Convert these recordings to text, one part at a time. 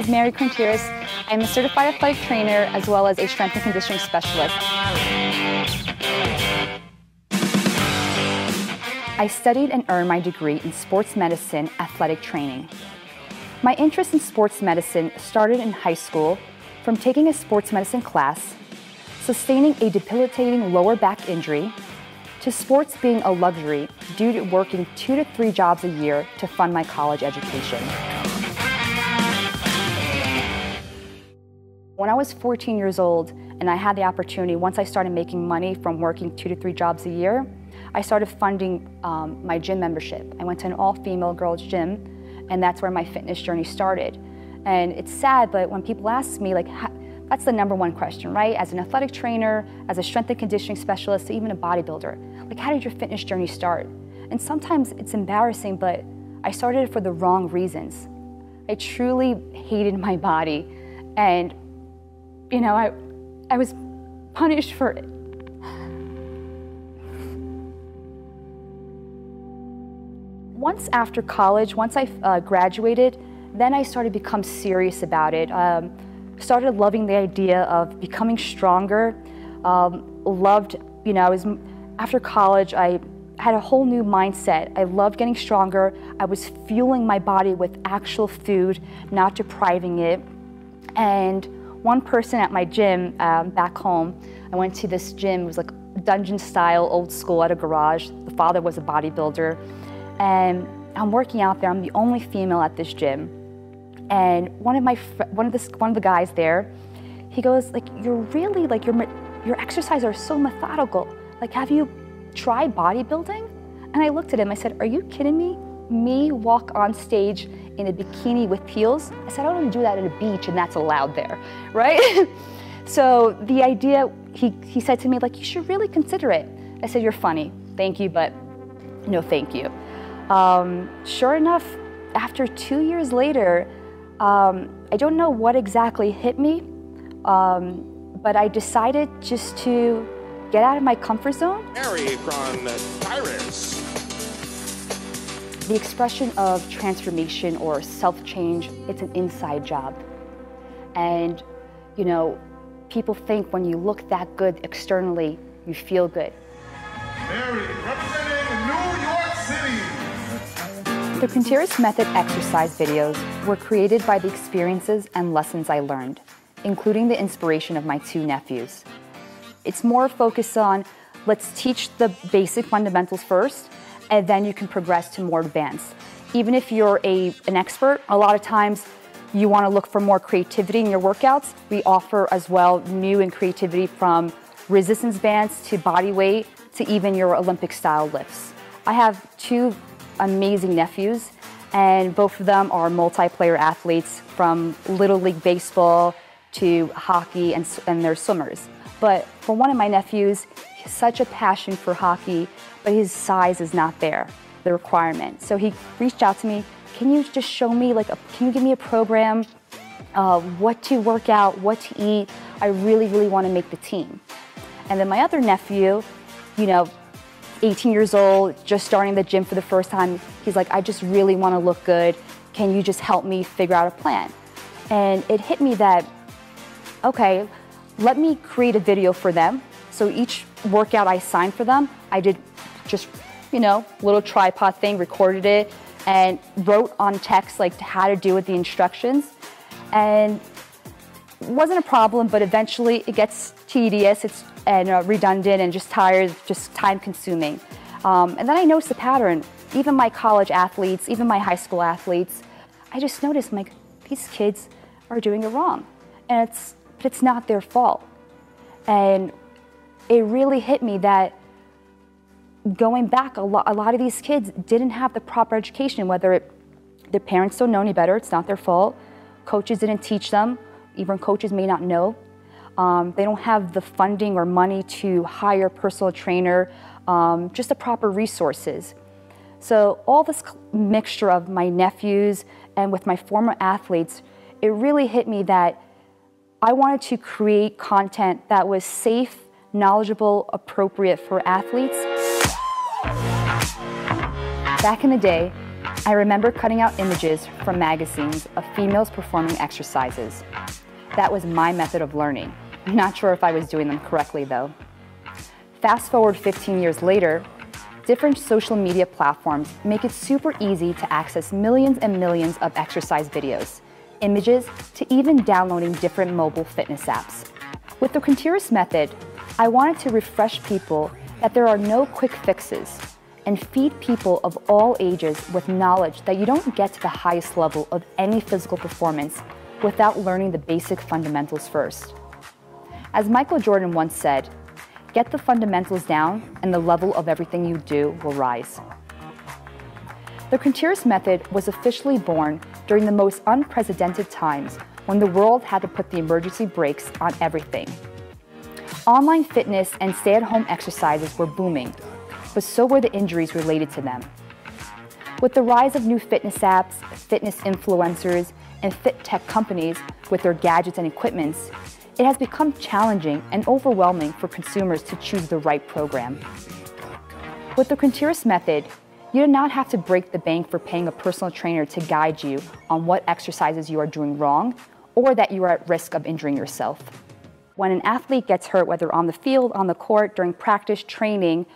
is Mary Krontiris. I'm a certified athletic trainer as well as a strength and conditioning specialist. I studied and earned my degree in sports medicine athletic training. My interest in sports medicine started in high school from taking a sports medicine class, sustaining a debilitating lower back injury, to sports being a luxury due to working two to three jobs a year to fund my college education. When I was 14 years old and I had the opportunity, once I started making money from working two to three jobs a year, I started funding um, my gym membership. I went to an all-female girls gym and that's where my fitness journey started. And it's sad, but when people ask me, like, that's the number one question, right? As an athletic trainer, as a strength and conditioning specialist, even a bodybuilder, like how did your fitness journey start? And sometimes it's embarrassing, but I started for the wrong reasons. I truly hated my body and, you know, I, I was punished for it. Once after college, once I uh, graduated, then I started to become serious about it. Um, started loving the idea of becoming stronger. Um, loved, you know, I was after college. I had a whole new mindset. I loved getting stronger. I was fueling my body with actual food, not depriving it. And one person at my gym um, back home, I went to this gym. It was like dungeon style, old school, at a garage. The father was a bodybuilder, and I'm working out there. I'm the only female at this gym. And one of my one of the one of the guys there, he goes like, "You're really like your your exercises are so methodical. Like, have you tried bodybuilding?" And I looked at him. I said, "Are you kidding me? Me walk on stage in a bikini with heels?" I said, "I don't even do that at a beach, and that's allowed there, right?" so the idea, he he said to me like, "You should really consider it." I said, "You're funny. Thank you, but no, thank you." Um, sure enough, after two years later. Um, I don't know what exactly hit me, um, but I decided just to get out of my comfort zone. Harry from Tyrus. The expression of transformation or self-change, it's an inside job. And, you know, people think when you look that good externally, you feel good. Mary, representing New York City. The Krontiris Method exercise videos were created by the experiences and lessons I learned, including the inspiration of my two nephews. It's more focused on let's teach the basic fundamentals first, and then you can progress to more advanced. Even if you're a, an expert, a lot of times you want to look for more creativity in your workouts. We offer as well new and creativity from resistance bands to body weight to even your Olympic style lifts. I have two amazing nephews, and both of them are multiplayer athletes from Little League Baseball to hockey, and, and they're swimmers. But for one of my nephews, such a passion for hockey, but his size is not there, the requirement. So he reached out to me, can you just show me, like, a, can you give me a program, uh, what to work out, what to eat? I really, really want to make the team. And then my other nephew, you know, 18 years old, just starting the gym for the first time. He's like, I just really want to look good. Can you just help me figure out a plan? And it hit me that, okay, let me create a video for them. So each workout I signed for them, I did just, you know, little tripod thing, recorded it, and wrote on text like how to do it, the instructions. And wasn't a problem, but eventually it gets tedious. It's and uh, redundant and just tired, just time consuming. Um, and then I noticed the pattern. Even my college athletes, even my high school athletes, I just noticed like these kids are doing it wrong, and it's but it's not their fault. And it really hit me that going back, a lot, a lot of these kids didn't have the proper education, whether it, their parents don't know any better, it's not their fault. Coaches didn't teach them, even coaches may not know um, they don't have the funding or money to hire a personal trainer, um, just the proper resources. So all this mixture of my nephews and with my former athletes, it really hit me that I wanted to create content that was safe, knowledgeable, appropriate for athletes. Back in the day, I remember cutting out images from magazines of females performing exercises. That was my method of learning. Not sure if I was doing them correctly though. Fast forward 15 years later, different social media platforms make it super easy to access millions and millions of exercise videos, images, to even downloading different mobile fitness apps. With the Krontiris method, I wanted to refresh people that there are no quick fixes and feed people of all ages with knowledge that you don't get to the highest level of any physical performance without learning the basic fundamentals first. As Michael Jordan once said, get the fundamentals down and the level of everything you do will rise. The Krontiris method was officially born during the most unprecedented times when the world had to put the emergency brakes on everything. Online fitness and stay-at-home exercises were booming, but so were the injuries related to them. With the rise of new fitness apps, fitness influencers, and fit tech companies with their gadgets and equipments, it has become challenging and overwhelming for consumers to choose the right program. With the Krontiris method, you do not have to break the bank for paying a personal trainer to guide you on what exercises you are doing wrong or that you are at risk of injuring yourself. When an athlete gets hurt, whether on the field, on the court, during practice, training,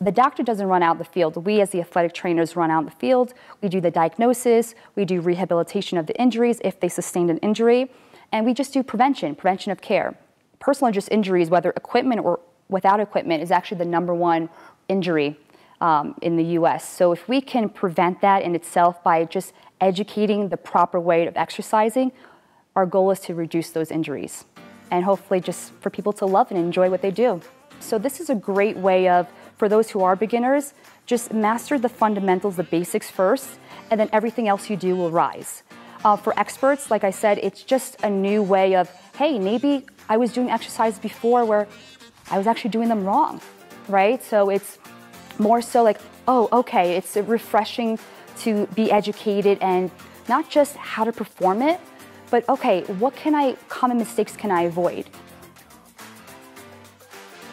the doctor doesn't run out the field. We, as the athletic trainers, run out the field. We do the diagnosis, we do rehabilitation of the injuries if they sustained an injury, and we just do prevention, prevention of care. Personal just injuries, whether equipment or without equipment, is actually the number one injury um, in the US. So if we can prevent that in itself by just educating the proper way of exercising, our goal is to reduce those injuries and hopefully just for people to love and enjoy what they do. So this is a great way of, for those who are beginners, just master the fundamentals, the basics first, and then everything else you do will rise. Uh, for experts, like I said, it's just a new way of, hey, maybe I was doing exercise before where I was actually doing them wrong, right? So it's more so like, oh, okay, it's refreshing to be educated and not just how to perform it, but okay, what can I, common mistakes can I avoid?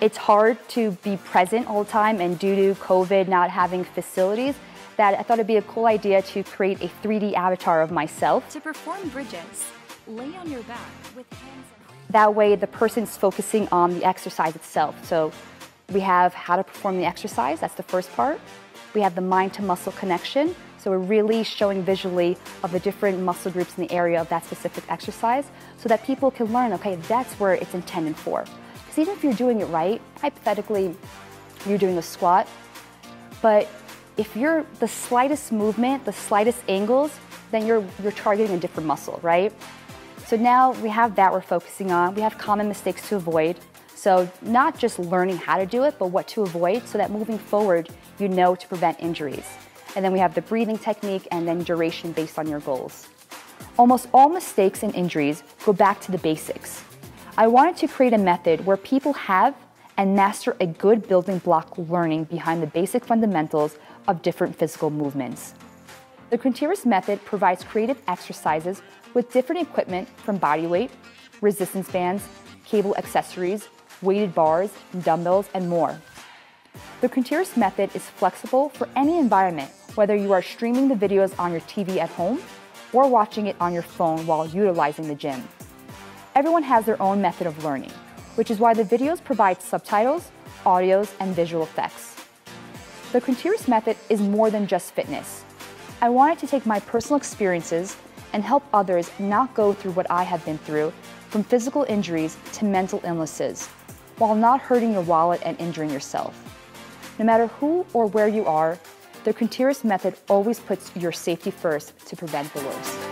It's hard to be present all the time and due to COVID not having facilities, that I thought it'd be a cool idea to create a 3D avatar of myself. To perform bridges, lay on your back with hands. That way the person's focusing on the exercise itself. So we have how to perform the exercise, that's the first part. We have the mind to muscle connection. So we're really showing visually of the different muscle groups in the area of that specific exercise so that people can learn, okay, that's where it's intended for. Because even if you're doing it right, hypothetically, you're doing a squat, but if you're the slightest movement, the slightest angles, then you're, you're targeting a different muscle, right? So now we have that we're focusing on. We have common mistakes to avoid. So not just learning how to do it, but what to avoid so that moving forward, you know to prevent injuries. And then we have the breathing technique and then duration based on your goals. Almost all mistakes and injuries go back to the basics. I wanted to create a method where people have and master a good building block learning behind the basic fundamentals of different physical movements. The Krontiris method provides creative exercises with different equipment from body weight, resistance bands, cable accessories, weighted bars, dumbbells, and more. The Krontiris method is flexible for any environment, whether you are streaming the videos on your TV at home or watching it on your phone while utilizing the gym. Everyone has their own method of learning, which is why the videos provide subtitles, audios, and visual effects. The Krontiris method is more than just fitness. I wanted to take my personal experiences and help others not go through what I have been through, from physical injuries to mental illnesses, while not hurting your wallet and injuring yourself. No matter who or where you are, the Krontiris method always puts your safety first to prevent the worst.